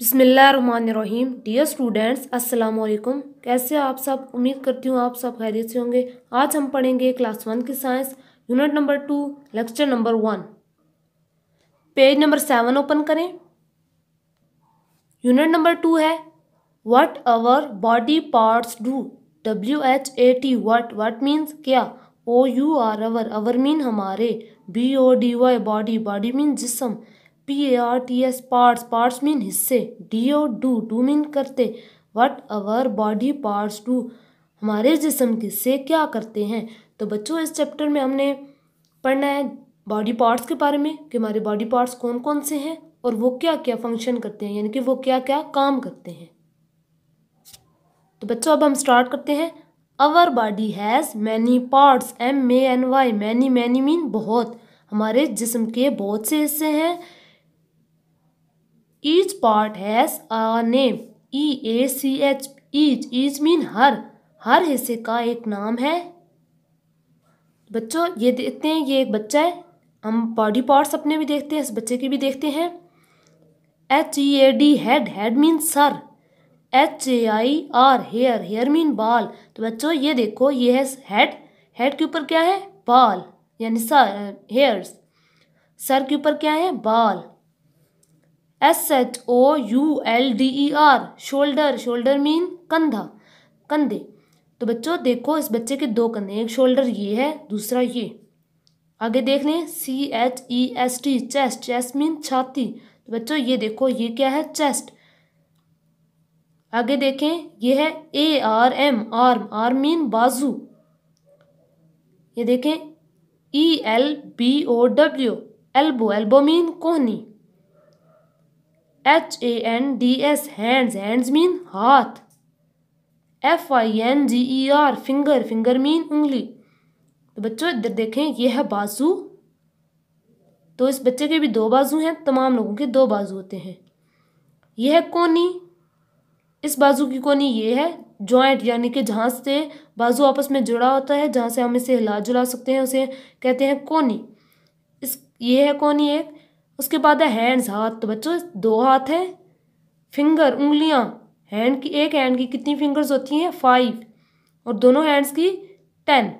बिसमीम dear students अस्सलाम वालेकुम कैसे आप सब? उम्मीद करती हूँ आप सब खैरियत से होंगे। आज हम पढ़ेंगे क्लास वन की science unit number two lecture number one page number seven open करें। यूनिट नंबर टू है what our body parts do W H A T what what means क्या? O U R our our mean हमारे। B O D Y body body mean जिसम। P A R T S parts parts mean हिस्से D O do do mean करते। What our body parts do हमारे जिसम के हिस्से क्या करते हैं। तो बच्चों, इस चैप्टर में हमने पढ़ना है बॉडी पार्ट्स के बारे में कि हमारे बॉडी पार्ट्स कौन कौन से हैं और वो क्या क्या फ़ंक्शन करते हैं, यानी कि वो क्या क्या काम करते हैं। तो बच्चों, अब हम स्टार्ट करते हैं। Our body has many parts M A N Y many many mean बहुत। हमारे जिसम के बहुत से हिस्से हैं। Each part has a name E A C H each each mean हर. हर हिस्से का एक नाम है। बच्चों, ये देखते हैं, ये एक बच्चा है। हम बॉडी पार्ट्स अपने भी देखते हैं, इस बच्चे की भी देखते हैं। H E A D head head mean sir. H A I R hair hair mean बाल. तो बच्चों, ये देखो, ये है हेड हेड के ऊपर क्या है? बाल. यानी सर हेयर्स सर के ऊपर क्या है? बाल. S H O U L D E R shoulder shoulder mean कंधा, कंधे। तो बच्चों, देखो, इस बच्चे के दो कंधे, एक शोल्डर ये है, दूसरा ये। आगे देख लें C H E S T chest chest mean छाती। तो बच्चों, ये देखो, ये क्या है? चेस्ट आगे देखें, ये है A R M arm arm mean बाजू। ये देखें E L B O W elbow elbow mean कोहनी। H A N D S hands hands mean हाथ F I N G E R finger finger mean उंगली तो बच्चों, इधर देखें, ये है बाजू। तो इस बच्चे के भी दो बाजू हैं, तमाम लोगों के दो बाजू होते हैं। यह है कोनी। इस बाजू की कोनी ये है जॉइंट यानी कि जहाँ से बाजू आपस में जुड़ा होता है, जहाँ से हम इसे हिला जुला सकते हैं, उसे कहते हैं कोनी। इस, ये है कोनी एक। उसके बाद है हैंड्स हाथ। तो बच्चों, दो हाथ हैं। फिंगर उंगलियाँ। हैंड की, एक हैंड की कितनी फिंगर्स होती हैं? फाइव और दोनों हैंड्स की टेन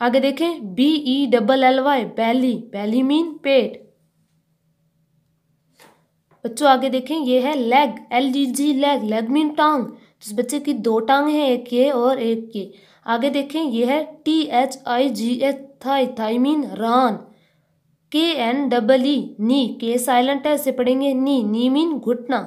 आगे देखें। B E double L Y belly belly mean पेट। बच्चों, आगे देखें। ये है leg L G G leg leg mean टांग जिस बच्चे की दो टांग हैं, एक ये और एक ये। आगे देखें। ये है T H I G H thigh thigh mean run. K N double E, नी, के साइलेंट है इसे पढ़ेंगे नी नी मीन घुटना।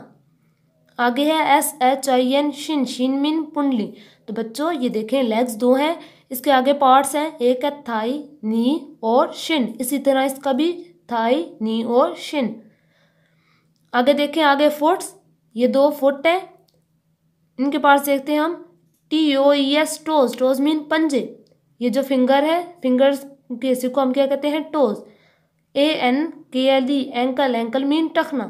आगे है S, H, I, N, shin shin, mean, Pundli. तो बच्चों, ये देखें, लेग्स दो हैं, इसके आगे पार्ट्स हैं, एक है थाई, नी, और शिन। इसी तरह इसका भी थाई, नी, और शिन। आगे देखें, आगे फुट्स, ये दो फुट है। इनके पास देखते हैं हम। T O E S, toes toes mean पंजे। ये जो फिंगर है, फिंगर्स के इसी को हम क्या कहते हैं, toes. A N K L E ankle ankle mean टखना।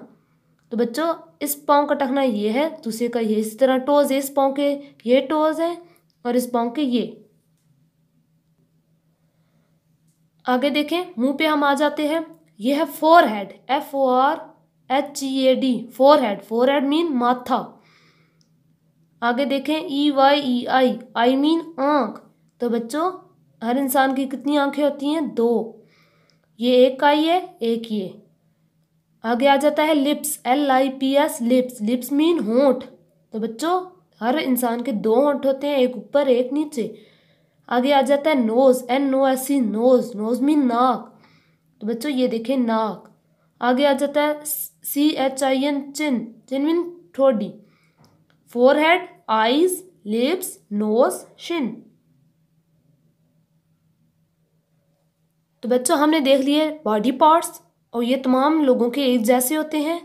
तो बच्चों, इस पाँव का टखना ये है, दूसरे का ये, इस तरह टोज है, इस पाँव के ये टोज है और इस पाँव के ये। आगे देखें, मुँह पे हम आ जाते हैं। ये है forehead F O R H E A D forehead forehead mean माथा। आगे देखें E Y E I I mean आँख। तो बच्चों, हर इंसान की कितनी आँखें होती हैं? दो। ये एक का ही है एक ये। आगे आ जाता है lips L I P S lips. Lips mean होंठ। तो बच्चों, हर इंसान के दो होंठ होते हैं, एक ऊपर, एक नीचे। आगे आ जाता है nose N O S C nose nose mean नाक। तो बच्चों, ये देखें नाक। आगे आ जाता है C H I N chin chin mean ठोडी। Forehead eyes lips nose shin तो बच्चों, हमने देख लिए बॉडी पार्ट्स और ये तमाम लोगों के एक जैसे होते हैं।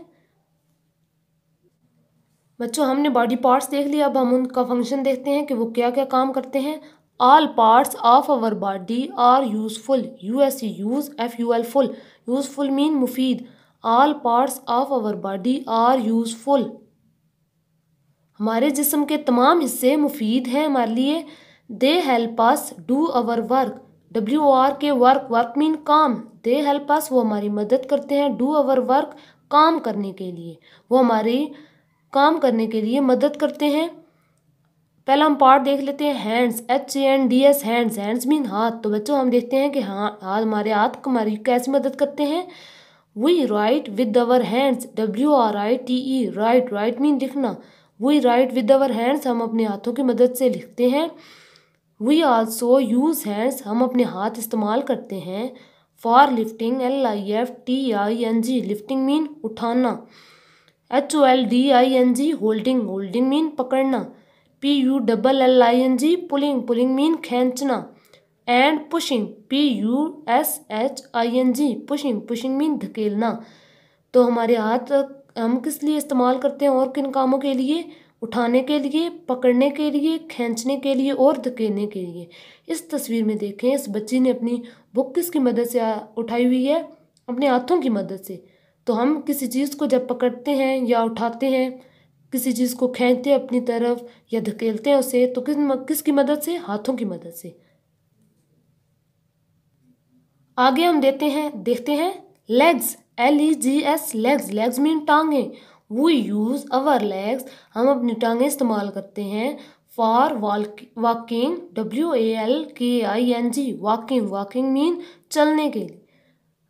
बच्चों, हमने बॉडी पार्ट्स देख लिया अब हम उनका फ़ंक्शन देखते हैं कि वो क्या क्या काम करते हैं। All parts of our body are useful U S use F U L full useful mean मुफीद। All parts of our body are useful हमारे जिस्म के तमाम हिस्से मुफीद हैं हमारे लिए। They help us do our work W R K work work mean काम। दे हेल्प अस वो हमारी मदद करते हैं डू अवर वर्क काम करने के लिए। वो हमारी काम करने के लिए मदद करते हैं। पहला हम पार्ट देख लेते हैं hands H A N D S hands hands mean हाथ। तो बच्चों, हम देखते हैं कि हाँ हाथ हमारे हाथ हमारी कैसे मदद करते हैं। We write with our hands W R I T E write write mean लिखना। We write with our hands हम अपने हाथों की मदद से लिखते हैं। वी आल्सो यूज़ हैंड्स हम अपने हाथ इस्तेमाल करते हैं. For lifting L I F T I N G lifting mean उठाना. H O L D I N G holding holding mean पकड़ना. P U double L I N G pulling pulling mean खींचना. And pushing P U S H I N G pushing pushing mean धकेलना. तो हमारे हाथ हम किस लिए इस्तेमाल करते हैं और किन कामों के लिए? उठाने के लिए, पकड़ने के लिए, खींचने के लिए और धकेलने के लिए। इस तस्वीर में देखें, इस बच्ची ने अपनी बुक किसकी मदद से उठाई हुई है? अपने हाथों की मदद से। तो हम किसी चीज़ को जब पकड़ते हैं या उठाते हैं, किसी चीज़ को खींचते हैं अपनी तरफ़ या धकेलते हैं उसे तो किस किसकी मदद से? हाथों की मदद से। आगे हम देते हैं, देखते हैं legs L E G S legs legs mean टांगे। वी यूज़ अवर लेग्स हम अपनी टांगे इस्तेमाल करते हैं for walking W A L K I N G walking walking mean चलने के लिए।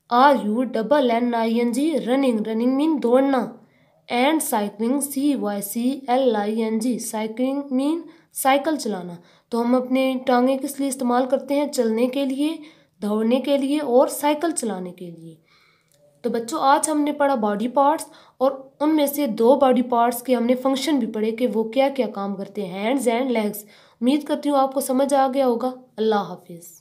R U double N I N G running running mean दौड़ना। And cycling C Y C L I N G cycling mean cycle चलाना। तो हम अपने टांगे किस लिए इस्तेमाल करते हैं? चलने के लिए, दौड़ने के लिए और साइकिल चलाने के लिए। तो बच्चों, आज हमने पढ़ा बॉडी पार्ट्स और उनमें से दो बॉडी पार्ट्स के हमने फ़ंक्शन भी पढ़े कि वो क्या क्या काम करते हैं हैंड्स एंड लेग्स उम्मीद करती हूँ आपको समझ आ गया होगा। अल्लाह हाफिज़।